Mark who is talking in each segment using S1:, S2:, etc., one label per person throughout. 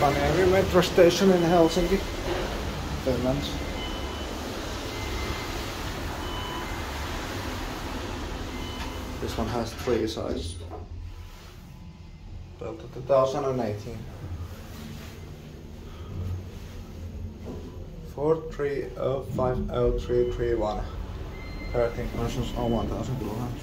S1: Hakaniemi metro station in Helsinki, Finland. This one has three sides. Built in 2018. 4305031. 13 persons on 1000 kilograms.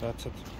S1: That's it.